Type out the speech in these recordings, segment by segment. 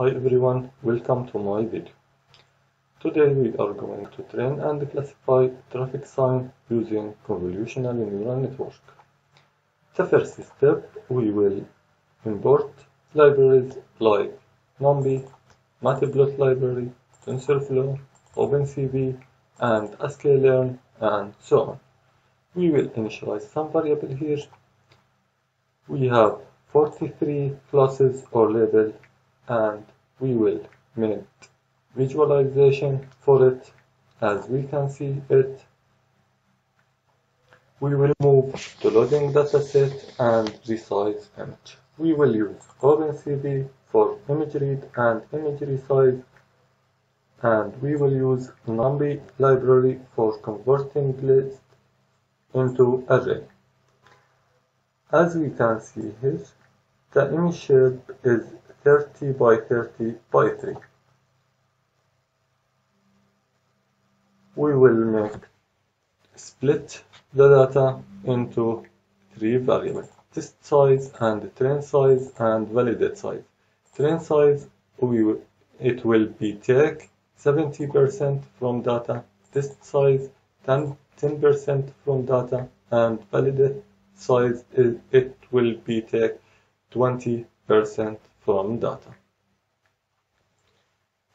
Hi everyone, welcome to my video. Today we are going to train and classify traffic sign using convolutional neural network. The first step, we will import libraries like NumPy, Matplotlib library, TensorFlow, OpenCV, and sklearn, and so on. We will initialize some variable here. We have 43 classes or labels and we will make visualization for it as we can see it. We will move to loading dataset and resize image. We will use OpenCV for image read and image resize and we will use NumPy library for converting list into array. As we can see here the image shape is 30 by 30 by 3. We will make split the data into three variables test size and train size and validate size train size we it will be take 70% from data test size 10 10% from data and validate size it will be take 20% from data.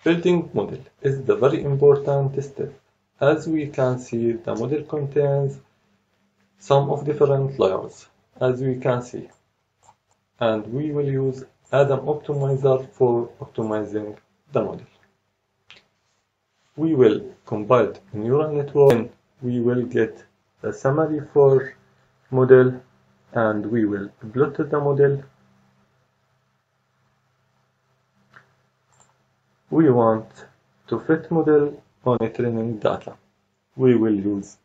Building model is the very important step. As we can see, the model contains some of different layers, as we can see. And we will use Adam Optimizer for optimizing the model. We will compile neural network and we will get a summary for model and we will plot the model we want to fit model on a training data. We will use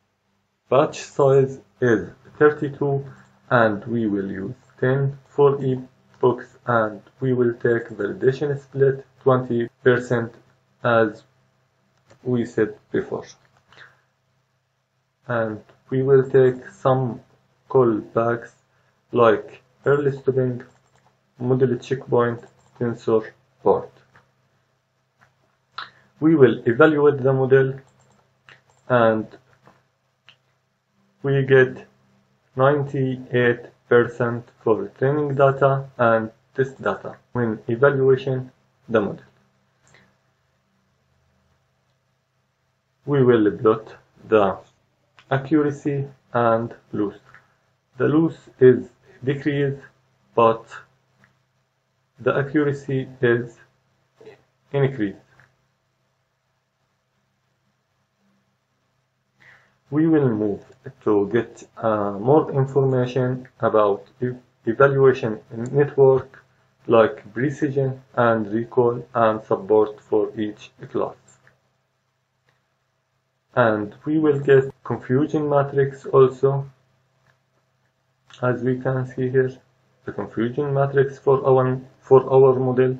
batch size is 32 and we will use 10 epochs and we will take validation split 20% as we said before. And we will take some callbacks like early stopping, model checkpoint, tensor, port we will evaluate the model and we get 98% for training data and test data when evaluation the model. We will plot the accuracy and loss. The loss is decreased but the accuracy is increased. We will move to get uh, more information about evaluation network like precision and recall and support for each class. And we will get confusion matrix also as we can see here the confusion matrix for our for our model.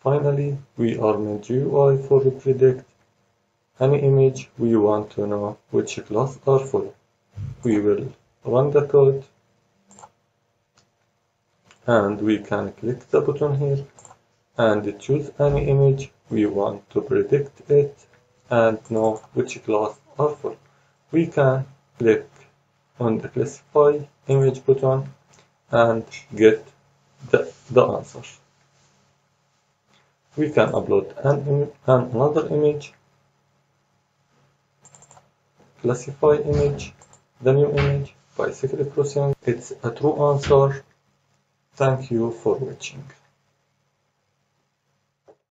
Finally, we are made GUI for predict any image we want to know which class are full. We will run the code and we can click the button here and choose any image we want to predict it and know which class are full. We can click on the classify image button and get the, the answer. We can upload an, an another image classify image, the new image by secret crossing. It's a true answer. Thank you for watching.